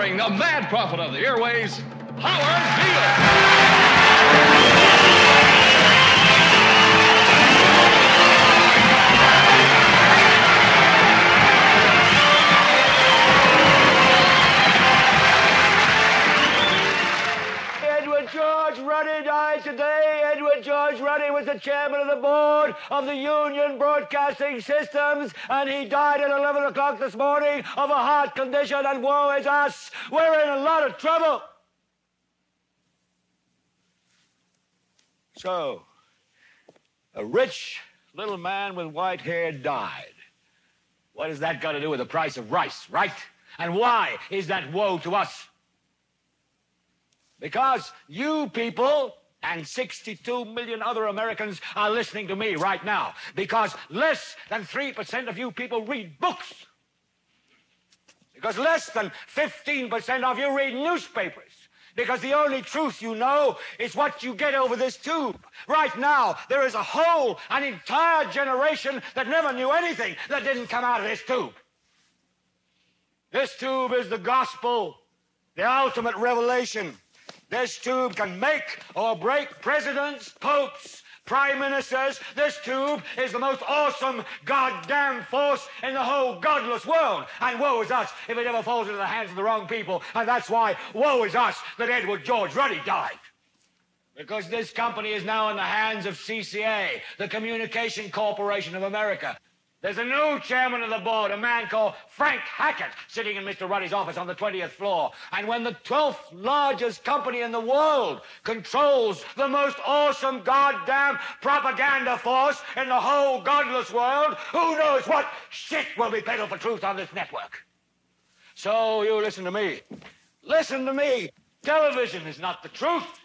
starring the mad prophet of the airways, Howard Beale. Ruddy was the chairman of the board of the Union Broadcasting Systems, and he died at 11 o'clock this morning of a heart condition, and woe is us. We're in a lot of trouble. So, a rich little man with white hair died. What has that got to do with the price of rice, right? And why is that woe to us? Because you people and 62 million other Americans are listening to me right now. Because less than 3% of you people read books. Because less than 15% of you read newspapers. Because the only truth you know is what you get over this tube. Right now, there is a whole, an entire generation that never knew anything that didn't come out of this tube. This tube is the gospel, the ultimate revelation. This tube can make or break presidents, popes, prime ministers. This tube is the most awesome goddamn force in the whole godless world. And woe is us if it ever falls into the hands of the wrong people. And that's why woe is us that Edward George Ruddy died. Because this company is now in the hands of CCA, the Communication Corporation of America. There's a new chairman of the board, a man called Frank Hackett, sitting in Mr. Ruddy's office on the 20th floor. And when the 12th largest company in the world controls the most awesome goddamn propaganda force in the whole godless world, who knows what shit will be peddled for truth on this network? So you listen to me. Listen to me. Television is not the truth.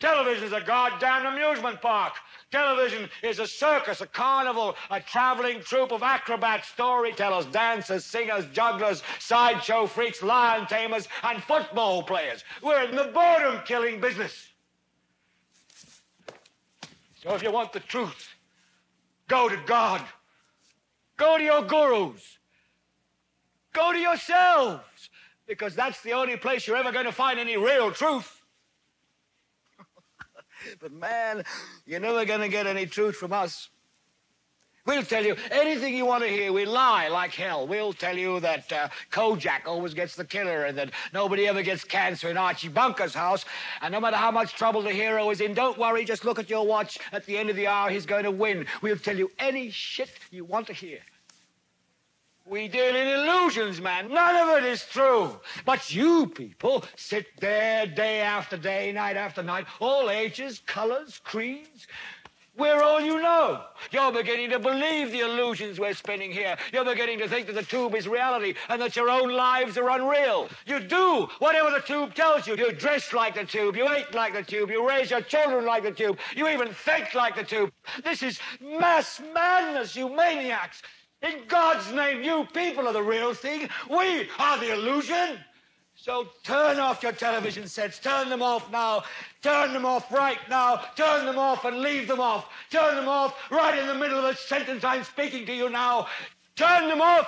Television is a goddamn amusement park. Television is a circus, a carnival, a traveling troupe of acrobats, storytellers, dancers, singers, jugglers, sideshow freaks, lion tamers, and football players. We're in the boredom killing business. So if you want the truth, go to God. Go to your gurus. Go to yourselves. Because that's the only place you're ever going to find any real truth. But man, you're never going to get any truth from us. We'll tell you anything you want to hear. We lie like hell. We'll tell you that uh, Kojak always gets the killer and that nobody ever gets cancer in Archie Bunker's house. And no matter how much trouble the hero is in, don't worry. Just look at your watch. At the end of the hour, he's going to win. We'll tell you any shit you want to hear. We deal in man. None of it is true. But you people sit there day after day, night after night, all ages, colors, creeds. We're all you know. You're beginning to believe the illusions we're spinning here. You're beginning to think that the tube is reality and that your own lives are unreal. You do whatever the tube tells you. You dress like the tube. You eat like the tube. You raise your children like the tube. You even think like the tube. This is mass madness, you maniacs. In God's name, you people are the real thing. We are the illusion. So turn off your television sets. Turn them off now. Turn them off right now. Turn them off and leave them off. Turn them off right in the middle of the sentence I'm speaking to you now. Turn them off